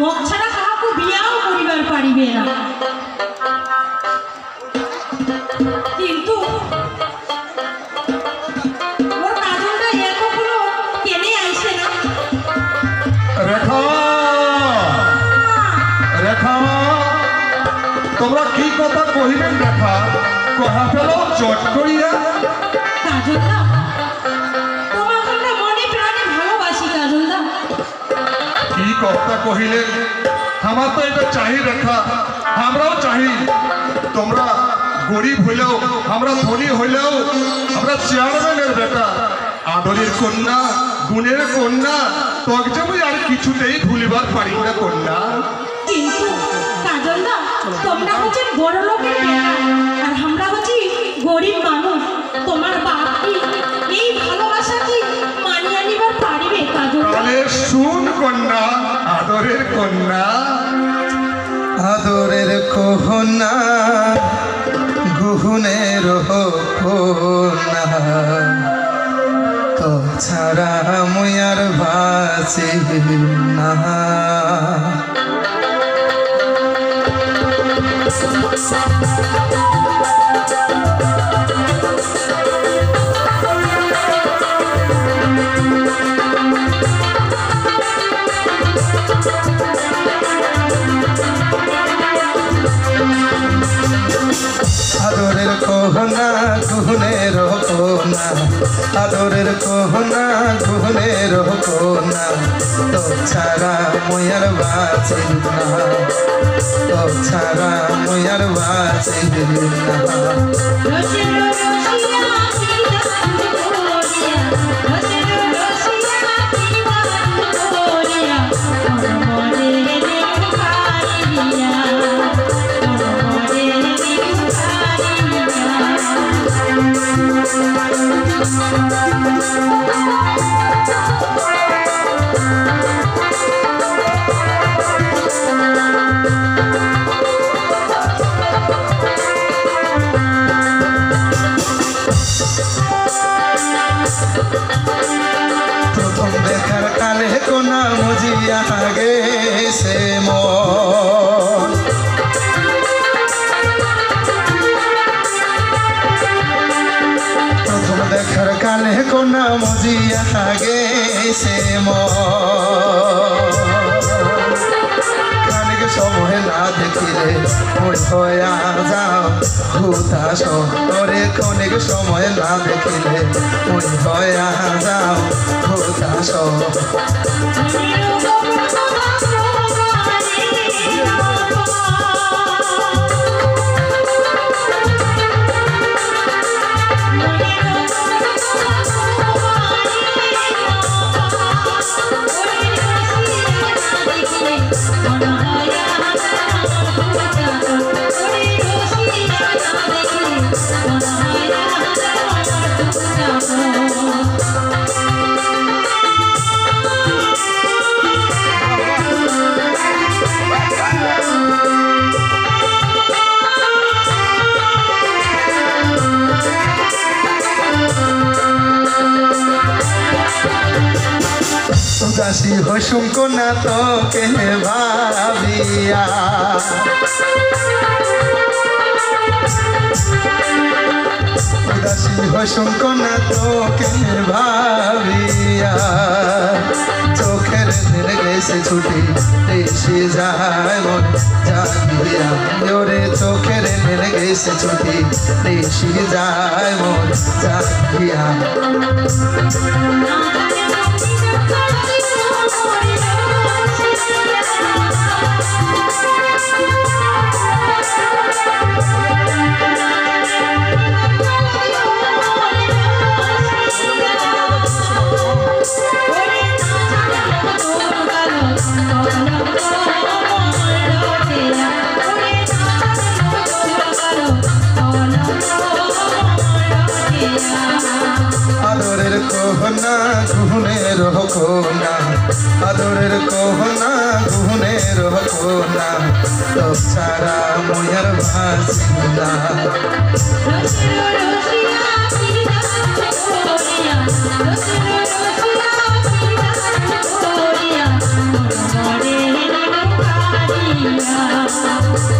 মদ ছাড়া কাহাকে বিয়াও করিবার পারিবে না। কিন্তু তোমরা কি কথা কহিবেন রেখা? কহা ফেল চট করিয়া। কাজলদা তোমাকে মনে প্রাণে ভালোবাসি কাজলদা। কি কথা কহিলেন আমার তো এটা চাহি রেখা। আমরাও চাহি তোমরা গরিব হইলেও আমরা ধনী হইলেও আমরা চেয়ারম্যানের বেটা। আদরের কন্যা গুণের কন্যা তোকে যেমন আর কিছুতেই ভুলিবার পারি না কন্যা। কিন্তু কাজলদা তোমরা হচ্ছে বড় লোকের আর আমরা হচ্ছি গরিব মানুষ। তোমার বাপ কি এই ভালোবাসা কি মানিয়ে নিবার পারিবে তাহলে শুন কন্যা আদরের কন্যা। আদরের কোহনা গুহনের তো ছাড়া মুয়ার ভাসি না। আদরের কোহনা কোহনের কোনা। আদরের কোহনা কোহনের কোনা। তো ছাড়া মুয়ার বাসি না। তো ছাড়া মুয়ার বাসি না। প্রথম দেখার কালে কোনা মজিয়া গেছে মন। গেছে মন খানিক সময় না দেখিলে হয়া যাও হুতাশ তোরে ক্ষণিক সময় না দেখিলে হয়া যাও হুতাশ উদাসী হসুঙ্ক না তোকে ভাবিয়া? উদাসী হসুঙ্ক না তোকে ভাবিয়া? চোখের দিন গেছে ছুটি, এসে যায় মন জাগিয়া। ওরে চোখের দিন গেছে ছুটি, এসে যায় মন জাগিয়া। আদরের কোহনা গুহনের কোনা আদরের কোহনা গুহনের কোনা তো সারা মুয়ার ভাসিনা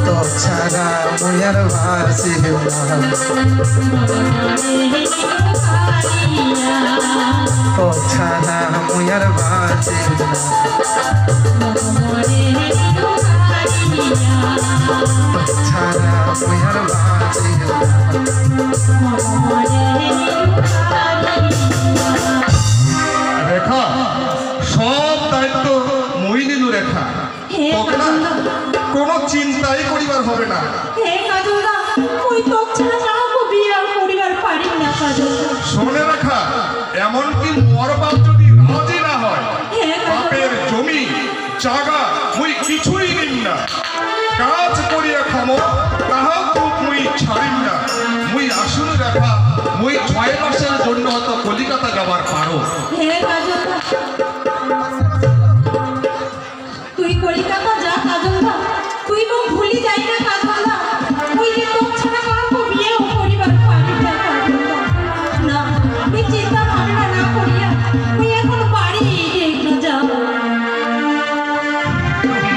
তো ছাড়া মুই আর বাসি না তো তো না রেখা। সব দায়িত্ব মই রেখা না কোনো চিন্তাই করিবার হবে না। হে কাজলদা ওই তোক ছাড়া শোনে রাখা এমনকি মোর বাপ যদি রাজি না হয় বাপের জমি জাগা মুই কিছুই নিম না। কাজ করিয়া খামো তাহা তো মুই ছাড়িম না। মুই আসুন রাখা মুই ছয় মাসের জন্য হয়তো